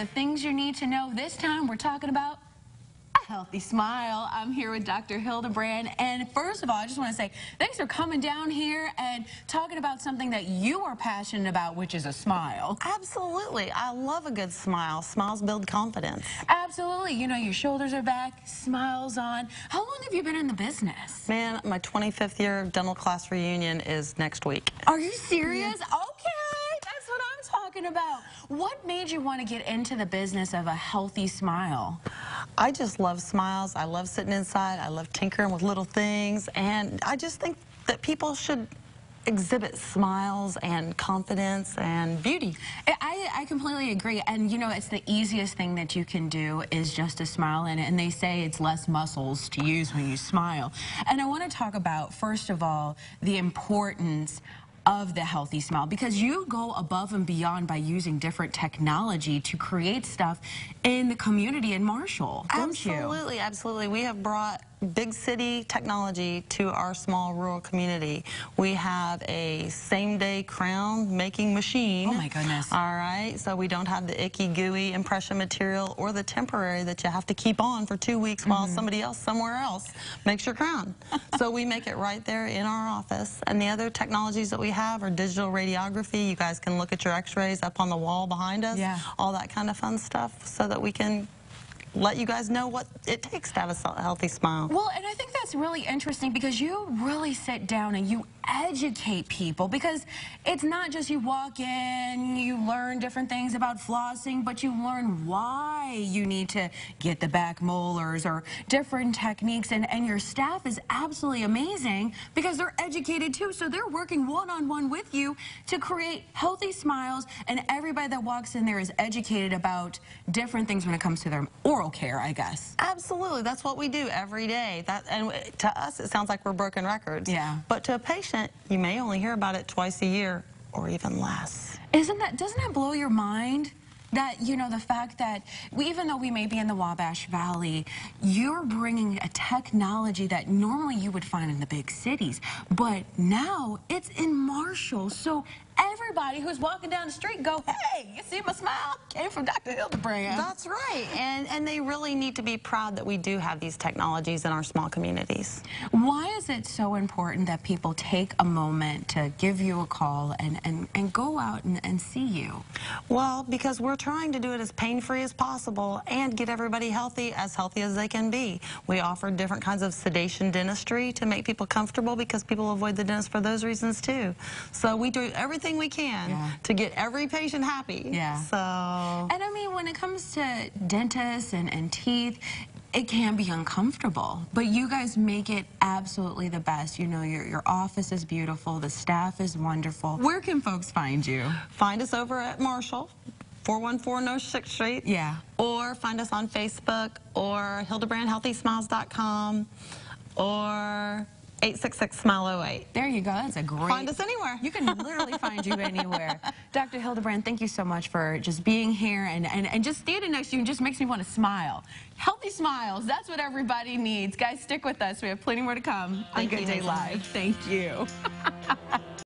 the things you need to know. This time we're talking about a healthy smile. I'm here with Dr. Hildebrand. And first of all, I just want to say thanks for coming down here and talking about something that you are passionate about, which is a smile. Absolutely. I love a good smile. Smiles build confidence. Absolutely. You know, your shoulders are back, smiles on. How long have you been in the business? Man, my 25th year dental class reunion is next week. Are you serious? Okay oh talking about. What made you want to get into the business of a healthy smile? I just love smiles. I love sitting inside. I love tinkering with little things. And I just think that people should exhibit smiles and confidence and beauty. I, I completely agree. And, you know, it's the easiest thing that you can do is just to smile. And, and they say it's less muscles to use when you smile. And I want to talk about, first of all, the importance of the healthy smile because you go above and beyond by using different technology to create stuff in the community in Marshall, absolutely, Absolutely, We have brought big city technology to our small rural community. We have a same-day crown making machine. Oh my goodness. All right, so we don't have the icky, gooey impression material or the temporary that you have to keep on for two weeks mm -hmm. while mm-hmm. somebody else somewhere else makes your crown. so we make it right there in our office. And the other technologies that we have are digital radiography. You guys can look at your x-rays up on the wall behind us. Yeah. All that kind of fun stuff so that we can let you guys know what it takes to have a healthy smile. Well, and I think that's really interesting because you really sit down and you educate people because it's not just you walk in, you learn different things about flossing, but you learn why you need to get the back molars or different techniques. And, and your staff is absolutely amazing because they're educated too. So they're working one-on-one with you to create healthy smiles. And everybody that walks in there is educated about different things when it comes to their oral care, I guess. Absolutely. That's what we do every day. That And to us, it sounds like we're broken records. Yeah. But to a patient, you may only hear about it twice a year or even less. Isn't that, doesn't that blow your mind? that, you know, the fact that we, even though we may be in the Wabash Valley, you're bringing a technology that normally you would find in the big cities, but now it's in Marshall. So everybody who's walking down the street go, hey, you see my smile? Came from Dr. Hildebrand. That's right. And, and they really need to be proud that we do have these technologies in our small communities. Why it so important that people take a moment to give you a call and, and, and go out and, and see you? Well, because we're trying to do it as pain-free as possible and get everybody healthy, as healthy as they can be. We offer different kinds of sedation dentistry to make people comfortable because people avoid the dentist for those reasons too. So we do everything we can yeah. to get every patient happy. Yeah. So. And I mean, when it comes to dentists and, and teeth, it can be uncomfortable, but you guys make it absolutely the best. You know, your, your office is beautiful, the staff is wonderful. Where can folks find you? Find us over at Marshall, 414 North 6th Street. Yeah. Or find us on Facebook or hildebrandhealthysmiles.com or 866-SMILE-08. There you go. That's a great... Find us anywhere. You can literally find you anywhere. Dr. Hildebrand, thank you so much for just being here and, and, and just standing next to you and just makes me want to smile. Healthy smiles. That's what everybody needs. Guys, stick with us. We have plenty more to come thank on Good Day Live. Thank you.